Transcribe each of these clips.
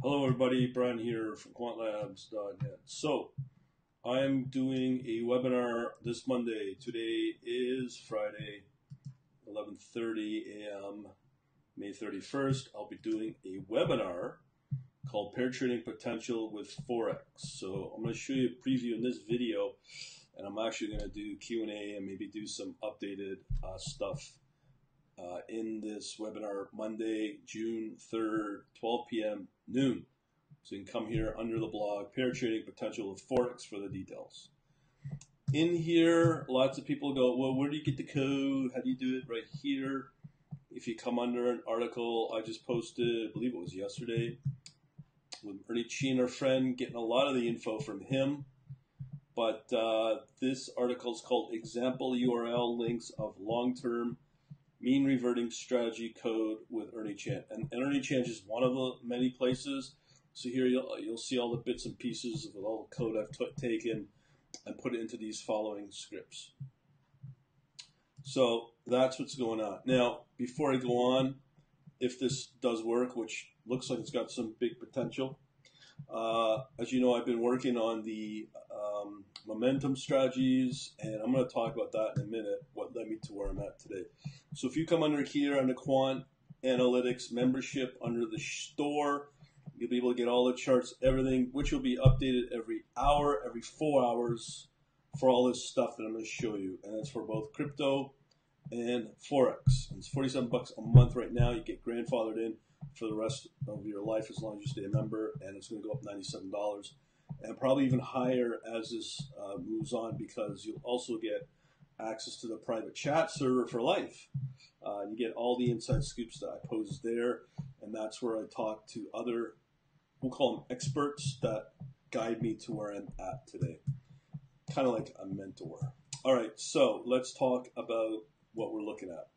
Hello, everybody. Bryan here from quantlabs.net. So, I'm doing a webinar this Monday. Today is Friday, 11:30 a.m., May 31st. I'll be doing a webinar called Pair Trading Potential with Forex. So, I'm going to show you a preview in this video, and I'm actually going to do Q&A and maybe do some updated uh, stuff uh, in this webinar Monday, June 3rd, 12 p.m. noon. So you can come here under the blog, pair trading potential with Forex for the details. In here, lots of people go, well, where do you get the code? How do you do it? Right here. If you come under an article I just posted, I believe it was yesterday, with Ernie Chan, our friend, getting a lot of the info from him. But uh, this article is called Example URL Links of Long-Term mean reverting strategy code with Ernie Chan. And, and Ernie Chan is one of the many places. So here you'll, you'll see all the bits and pieces of all the code I've t- taken and put it into these following scripts. So that's what's going on. Now, before I go on, if this does work, which looks like it's got some big potential, uh, as you know, I've been working on the um, momentum strategies, and I'm going to talk about that in a minute, what led me to where I'm at today. So if you come under here under Quant Analytics membership under the store, you'll be able to get all the charts, everything, which will be updated every hour, every four hours for all this stuff that I'm going to show you. And it's for both crypto and Forex. And it's 47 bucks a month right now. You get grandfathered in for the rest of your life as long as you stay a member, and it's going to go up $97 and probably even higher as this uh, moves on because you'll also get access to the private chat server for life. Uh, you get all the inside scoops that I post there, and that's where I talk to other, we'll call them experts that guide me to where I'm at today. Kind of like a mentor. All right, so let's talk about what we're looking at.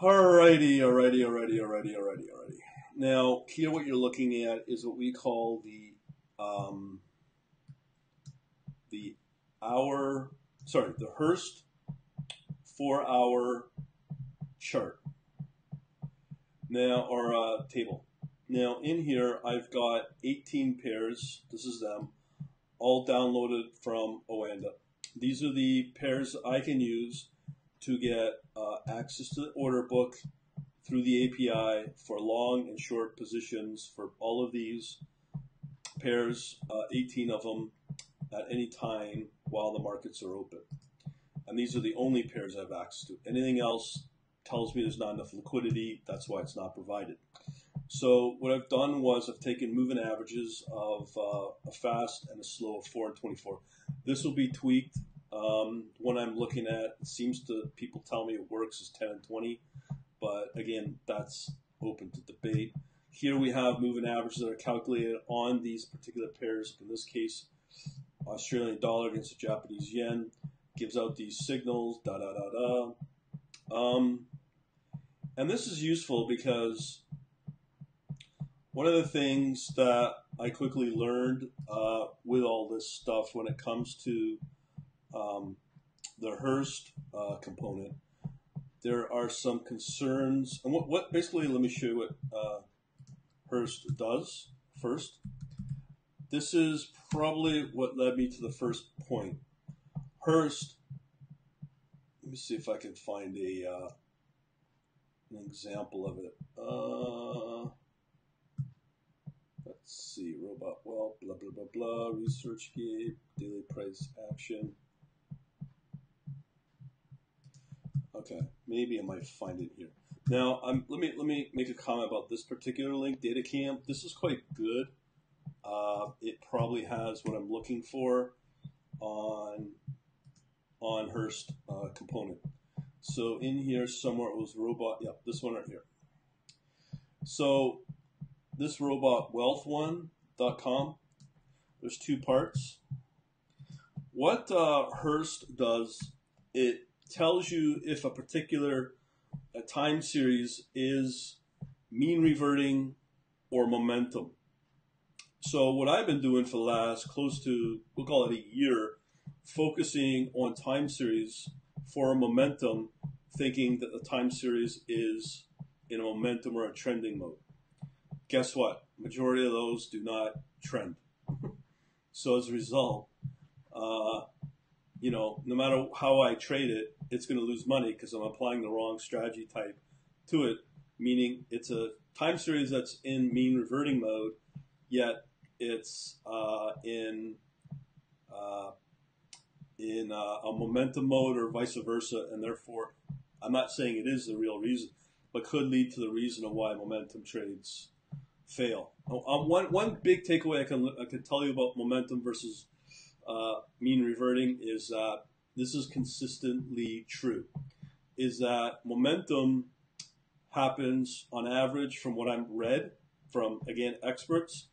Alrighty, alrighty, alrighty, alrighty, alrighty, alrighty. Now, here what you're looking at is what we call the um, the hour, sorry, the Hurst four hour chart. Now, or uh, table. Now, in here, I've got 18 pairs. This is them, all downloaded from Oanda. These are the pairs I can use to get uh, access to the order book through the API for long and short positions for all of these pairs, uh, 18 of them at any time while the markets are open. And these are the only pairs I have access to. Anything else tells me there's not enough liquidity. That's why it's not provided. So what I've done was I've taken moving averages of uh, a fast and a slow of 4 and 24. This will be tweaked um, when I'm looking at. It seems to people tell me it works is 10 and 20, but again, that's open to debate. Here we have moving averages that are calculated on these particular pairs. In this case, Australian dollar against the Japanese yen gives out these signals, da da da da. Um, and this is useful because one of the things that I quickly learned uh, with all this stuff when it comes to um, the Hurst uh, component, there are some concerns. And what, what basically, let me show you what uh, Hurst does first. This is probably what led me to the first point. Hurst, let me see if I can find a uh, an example of it. Uh, let's see, robot well, blah blah blah blah, ResearchGate, daily price action. Okay, maybe I might find it here. Now, um, let me let me make a comment about this particular link, DataCamp. This is quite good. Uh, it probably has what I'm looking for on on Hurst uh, component. So in here somewhere it was robot. Yep, this one right here. So this robot wealth one.com. There's two parts. What uh, Hurst does, it tells you if a particular a time series is mean reverting or momentum. So what I've been doing for the last close to, we'll call it a year, focusing on time series for a momentum, thinking that the time series is in a momentum or a trending mode. guess what? Majority of those do not trend. so as a result, uh, you know, no matter how I trade it, it's going to lose money because I'm applying the wrong strategy type to it. Meaning, it's a time series that's in mean reverting mode, yet it's uh, in uh, in uh, a momentum mode or vice versa, and therefore, I'm not saying it is the real reason, but could lead to the reason of why momentum trades fail. Um, one one big takeaway I can I can tell you about momentum versus uh, mean reverting is that this is consistently true. Is that momentum happens on average, from what I'm read from again experts,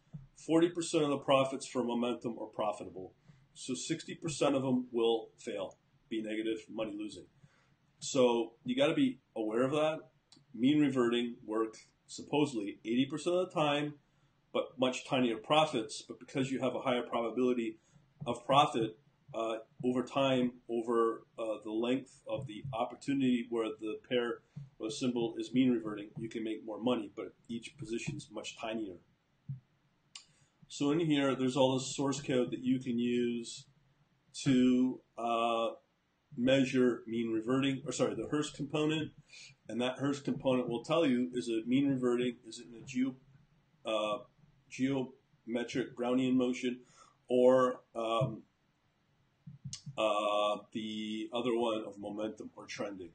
40% of the profits for momentum are profitable. So 60% of them will fail, be negative, money losing. So you got to be aware of that. Mean reverting works supposedly 80% of the time, but much tinier profits. But because you have a higher probability of profit uh, over time, over uh, the length of the opportunity where the pair or the symbol is mean reverting, you can make more money, but each position is much tinier. So in here, there's all this source code that you can use to uh, measure mean reverting, or sorry, the Hurst component, and that Hurst component will tell you is it mean reverting, is it in a geo, uh, geometric Brownian motion, or um, uh, the other one of momentum or trending.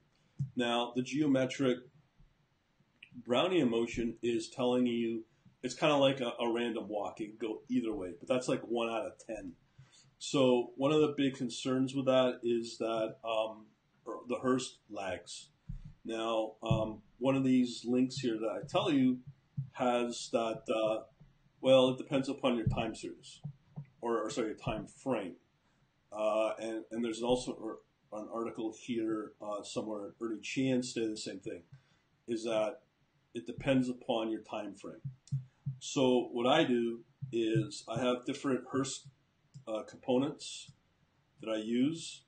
Now, the geometric Brownian motion is telling you it's kind of like a, a, random walk. It can go either way, but that's like one out of ten. So one of the big concerns with that is that um, the Hurst lags. Now, um, one of these links here that I tell you has that. Uh, well, it depends upon your time series, or, or sorry, your time frame. Uh, and, and there's also an article here uh, somewhere. Ernie Chan said the same thing. Is that it depends upon your time frame. So what I do is I have different Hurst uh, components that I use,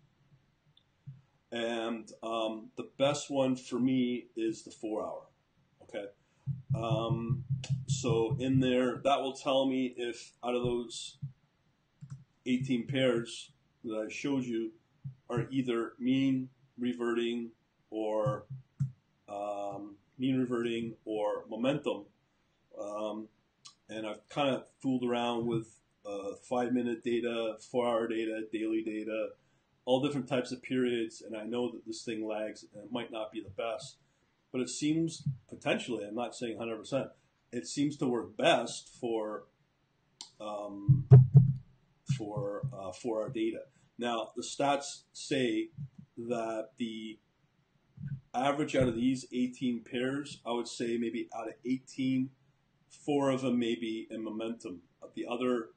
and um, the best one for me is the four hour. Okay, um, so in there that will tell me if out of those 18 pairs that I showed you are either mean reverting or um, mean reverting or momentum. Um, and I've kind of fooled around with uh, five minute data, four hour data, daily data, all different types of periods. And I know that this thing lags and it might not be the best, but it seems potentially, I'm not saying 100%, it seems to work best for um, for uh, for our data. Now, the stats say that the average out of these 18 pairs, I would say maybe out of 18, four of them may be in momentum. The other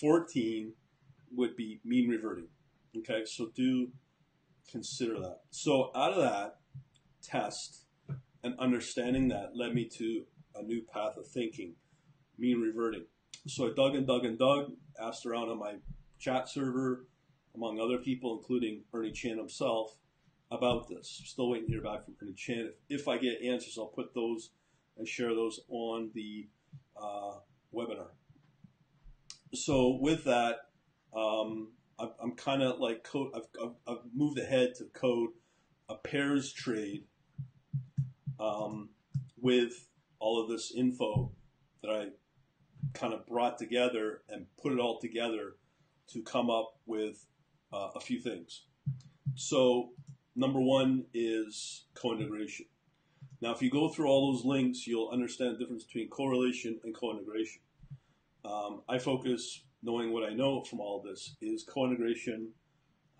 14 would be mean reverting. Okay, so do consider that. So out of that test and understanding that led me to a new path of thinking, mean reverting. So I dug and dug and dug, asked around on my chat server, among other people, including Ernie Chan himself, about this. Still waiting to hear back from Ernie Chan. If, if I get answers, I'll put those and share those on the uh, webinar. So with that, um, I'm, I'm kind of like code. I've, I've, I've, moved ahead to code a pairs trade um, with all of this info that I kind of brought together and put it all together to come up with uh, a few things. So, number one is co-integration. Now, if you go through all those links, you'll understand the difference between correlation and co-integration. Um, I focus, knowing what I know from all this, is co-integration,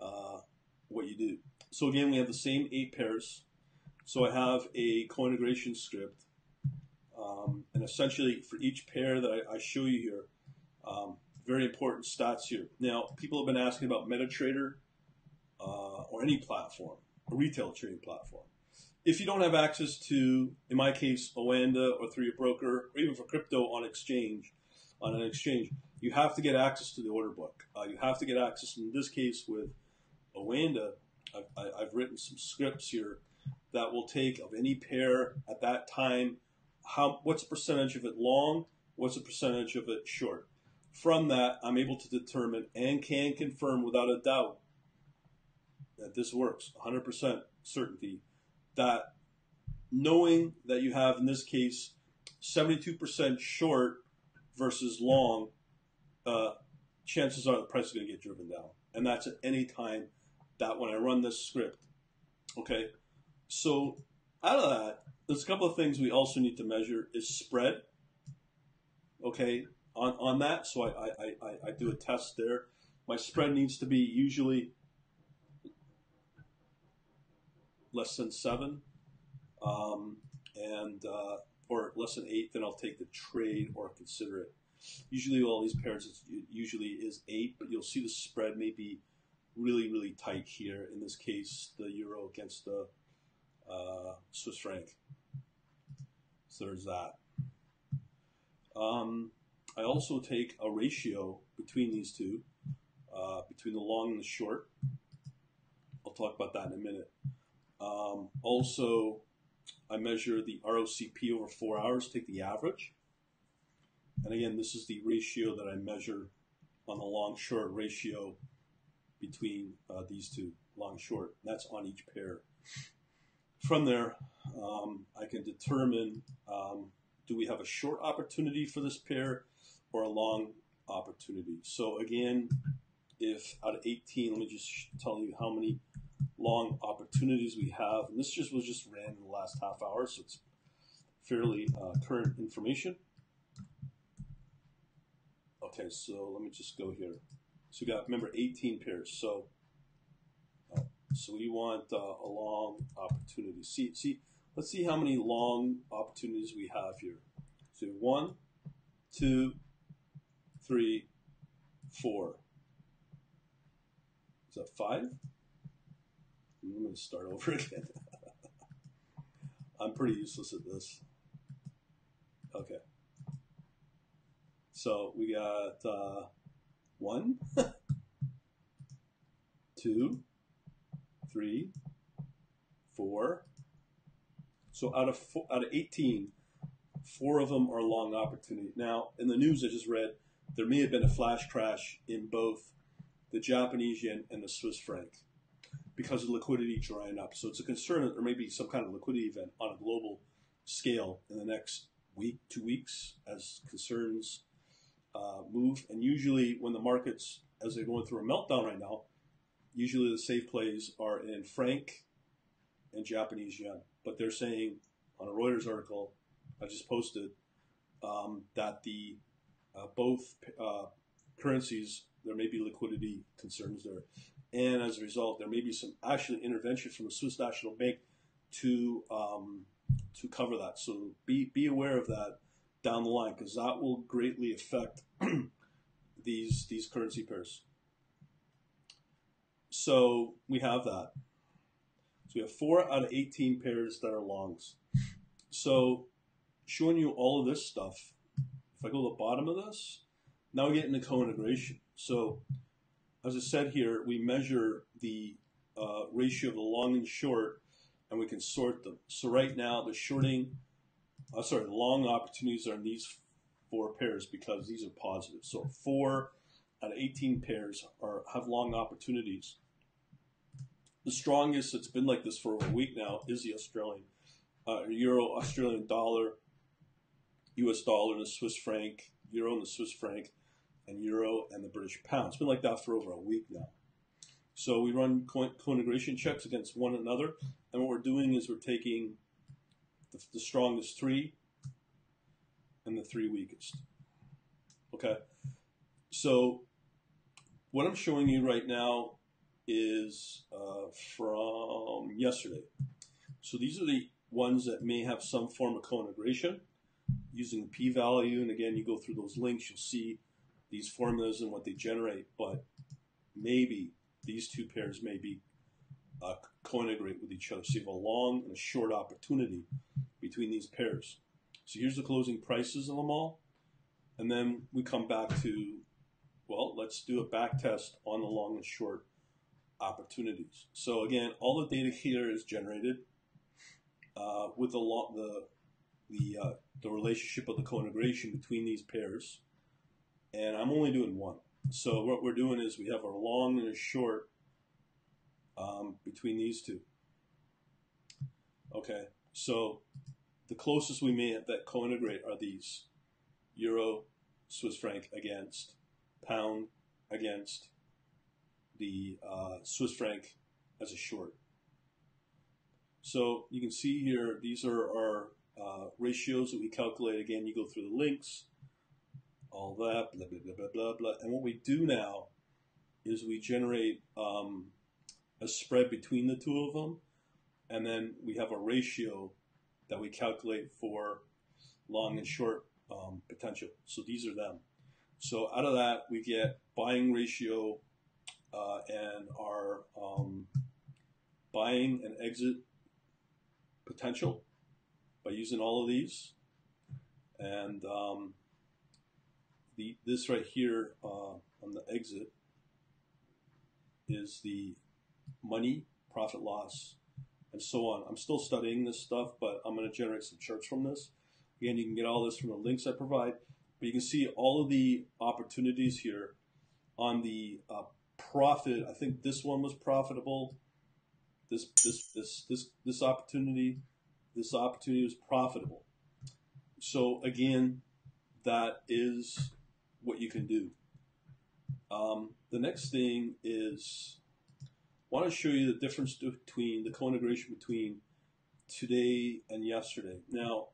uh, what you do. So again, we have the same eight pairs. So I have a co-integration script. Um, and essentially, for each pair that I, I show you here, um, very important stats here. Now, people have been asking about MetaTrader uh, or any platform, a retail trading platform. If you don't have access to, in my case, Oanda or through your broker, or even for crypto on exchange, on an exchange, you have to get access to the order book. Uh, you have to get access. In this case, with Oanda, I've, I've written some scripts here that will take of any pair at that time how what's the percentage of it long, what's the percentage of it short. From that, I'm able to determine and can confirm without a doubt that this works, 100% certainty, that knowing that you have, in this case, 72% short versus long, uh, chances are the price is going to get driven down. And that's at any time that when I run this script. Okay, so out of that, there's a couple of things we also need to measure is spread. Okay, on, on that, so I, I, I, I do a test there. My spread needs to be usually less than seven, um, and uh, or less than eight, then I'll take the trade or consider it. Usually, all these pairs it usually is eight, but you'll see the spread may be really, really tight here. In this case, the euro against the uh, Swiss franc. So there's that. Um, I also take a ratio between these two, uh, between the long and the short. I'll talk about that in a minute. Um, also, I measure the ROCP over four hours, take the average. And again, this is the ratio that I measure on the long short ratio between uh, these two, long short. That's on each pair. From there, um, I can determine um, do we have a short opportunity for this pair or a long opportunity. So again, if out of 18, let me just tell you how many long opportunities we have. And this just was just ran in the last half hour, so it's fairly uh, current information. Okay, so let me just go here. So we got, remember, 18 pairs. So uh, so we want uh, a long opportunity. See, see, let's see how many long opportunities we have here. So one, two, three, four. Is that five? I'm going to start over again. I'm pretty useless at this. Okay. So we got uh, one, two, three, four. So out of four, out of 18, four of them are long opportunity. Now, in the news I just read, there may have been a flash crash in both the Japanese yen and the Swiss franc because of liquidity drying up. So it's a concern that there may be some kind of liquidity event on a global scale in the next week, two weeks, as concerns uh, move. And usually, when the markets, as they're going through a meltdown right now, usually the safe plays are in franc and Japanese yen. But they're saying on a Reuters article I just posted um, that the uh, both uh, currencies there may be liquidity concerns there, and as a result, there may be some actually intervention from the Swiss National Bank to um, to cover that. So be be aware of that down the line because that will greatly affect these these currency pairs. So we have that. So we have four out of 18 pairs that are longs. So showing you all of this stuff, if I go to the bottom of this, now we get into co-integration. So as I said here, we measure the uh, ratio of the long and short, and we can sort them. So right now, the shorting, uh, sorry, long opportunities are in these four pairs because these are positive. So four out of 18 pairs are have long opportunities. The strongest, it's been like this for a week now, is the Australian uh, euro, Australian dollar, U.S. dollar, and the Swiss franc, euro and the Swiss franc, and euro and the British pound. It's been like that for over a week now. So we run co-integration checks against one another, and what we're doing is we're taking the, the strongest three and the three weakest. Okay, so what I'm showing you right now is uh, from yesterday. So these are the ones that may have some form of co-integration using the p-value. And again, you go through those links, you'll see these formulas and what they generate. But maybe these two pairs may be uh, co-integrate with each other. So you have a long and a short opportunity between these pairs. So here's the closing prices of them all. And then we come back to, well, let's do a back test on the long and short opportunities. So again, all the data here is generated uh, with the, the the uh, the relationship of the co-integration between these pairs, and I'm only doing one. So what we're doing is we have a long and a short um, between these two. Okay, so the closest we may have that co-integrate are these euro, Swiss franc against pound against the uh, Swiss franc as a short. So you can see here, these are our uh, ratios that we calculate. Again, you go through the links, all that, blah, blah, blah, blah, blah, blah. And what we do now is we generate um, a spread between the two of them, and then we have a ratio that we calculate for long and short um, potential. So these are them. So out of that, we get buying ratio uh, and our um, buying and exit potential by using all of these. And um, the this right here uh, on the exit is the money, profit loss, and so on. I'm still studying this stuff, but I'm going to generate some charts from this. Again, you can get all this from the links I provide, but you can see all of the opportunities here on the uh, profit. I think this one was profitable. This this this this this opportunity, this opportunity was profitable. So again, that is what you can do. Um, the next thing is I want to show you the difference between the co-integration between today and yesterday. Now,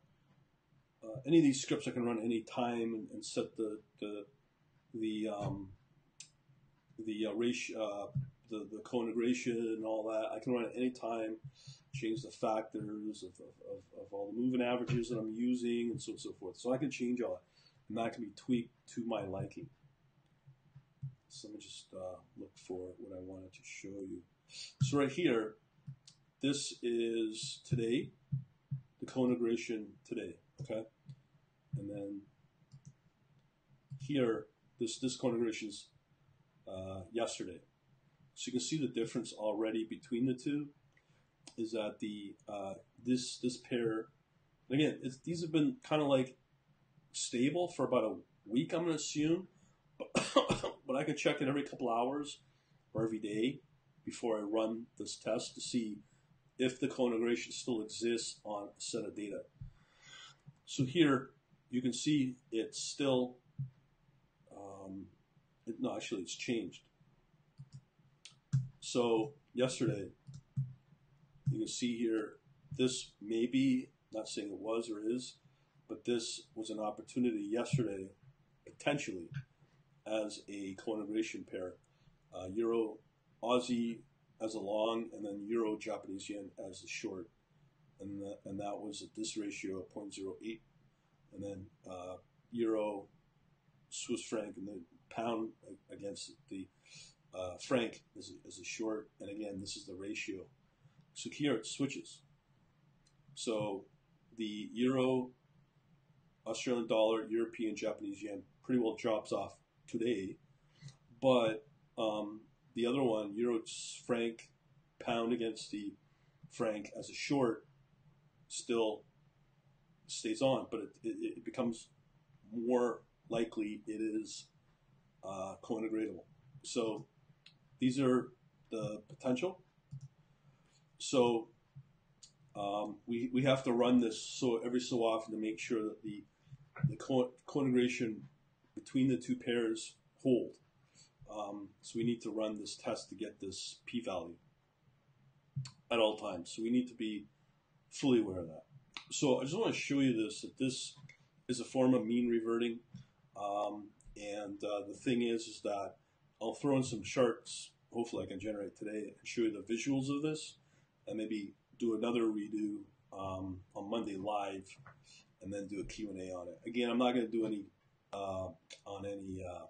uh, any of these scripts I can run any time and, and set the the the um, the uh, ratio, uh, the the co-integration and all that. I can run it any time, change the factors of, of, of, all the moving averages that I'm using and so on and so forth. So I can change all that, and that can be tweaked to my liking. So let me just uh, look for what I wanted to show you. So right here, this is today, the co-integration today, okay? And then here, this, this co-integration is uh, yesterday. So you can see the difference already between the two is that the uh, this this pair again these have been kind of like stable for about a week I'm to assume but, but I can check it every couple hours or every day before I run this test to see if the co-integration still exists on a set of data. So here you can see it's still um, it, no, actually, it's changed. So yesterday, you can see here, this maybe, not saying it was or is, but this was an opportunity yesterday, potentially, as a co-integration pair. Uh, Euro Aussie as a long, and then Euro Japanese yen as a short. And, the, and that was at this ratio of 0.08. And then uh, Euro Swiss franc and then pound against the uh, franc a, as a short. And again, this is the ratio. It switches. So the euro, Australian dollar, European, Japanese yen pretty well drops off today. But um, the other one, euro, franc, pound against the franc as a short, still stays on, but it, it, it becomes more likely it is uh, co-integratable. So these are the potential. So um, we, we have to run this so every so often to make sure that the, the co- co-integration between the two pairs hold. Um, so we need to run this test to get this p-value at all times. So we need to be fully aware of that. So I just want to show you this, that this is a form of mean reverting. Um, and uh, the thing is, is that I'll throw in some charts. Hopefully, I can generate today and show you the visuals of this, and maybe do another redo um, on Monday live, and then do a Q and A on it. Again, I'm not going to do any uh, on any uh,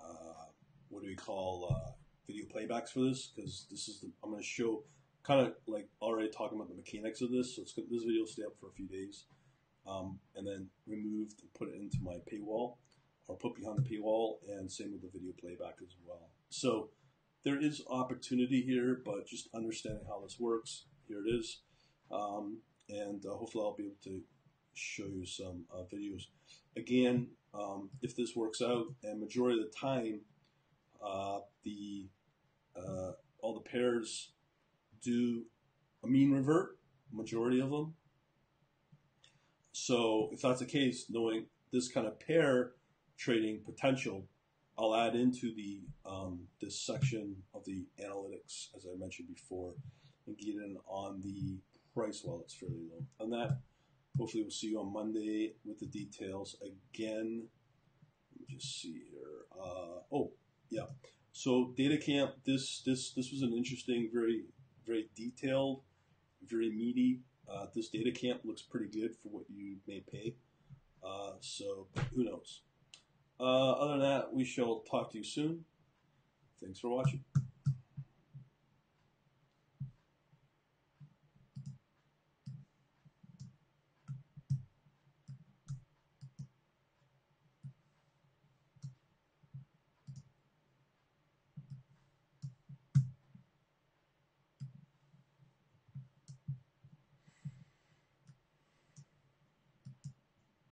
uh what do we call uh, video playbacks for this because this is the, I'm going to show kind of like already talking about the mechanics of this. So this video will stay up for a few days, um, and then removed and put it into my paywall or put behind the paywall, and same with the video playback as well. So there is opportunity here, but just understanding how this works, here it is. Um, and uh, hopefully I'll be able to show you some uh, videos. Again, um, if this works out, and majority of the time, uh, the uh, all the pairs do a mean revert, majority of them. So if that's the case, knowing this kind of pair trading potential, I'll add into the um, this section of the analytics, as I mentioned before, and get in on the price while it's fairly low. On that, hopefully we'll see you on Monday with the details again. Let me just see here. Uh, oh, yeah. So DataCamp. This this this was an interesting, very very detailed, very meaty. Uh, this DataCamp looks pretty good for what you may pay. Uh, so who knows? Uh, other than that, we shall talk to you soon. Thanks for watching.